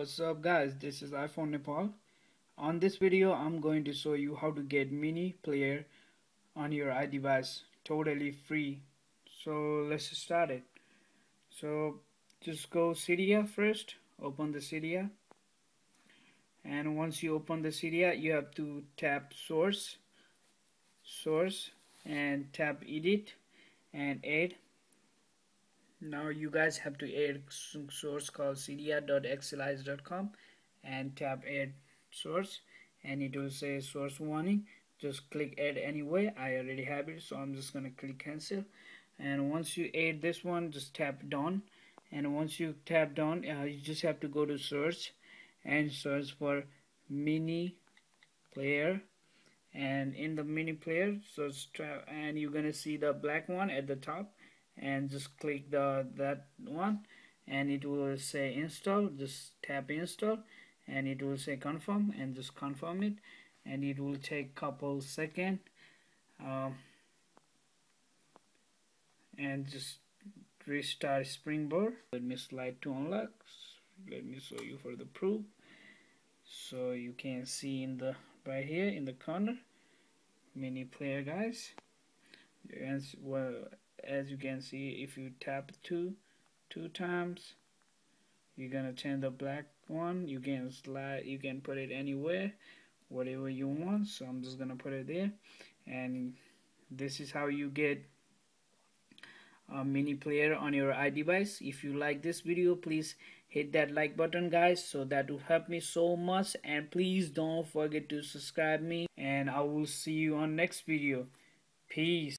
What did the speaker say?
What's up guys, this is iPhone Nepal. On this video I'm going to show you how to get mini player on your iDevice totally free. So let's start it. So just go Cydia first, open the Cydia and once you open the Cydia you have to tap source source and tap edit and add now you guys have to add source called cydia.xsellize.com and tap add source. And it will say source warning. Just click add anyway. I already have it so I'm just gonna click cancel. And once you add this one just tap done. And once you tap done uh, you just have to go to search and search for mini player. And in the mini player search and you're gonna see the black one at the top and just click the that one and it will say install just tap install and it will say confirm and just confirm it and it will take couple second um, and just restart springboard let me slide to unlock. Let me show you for the proof. So you can see in the right here in the corner mini player guys. And well as you can see if you tap two two times you're gonna turn the black one. You can slide you can put it anywhere whatever you want. So I'm just gonna put it there. And this is how you get a mini player on your iDevice if you like this video please hit that like button guys. So that will help me so much. And please don't forget to subscribe me. And I will see you on next video. Peace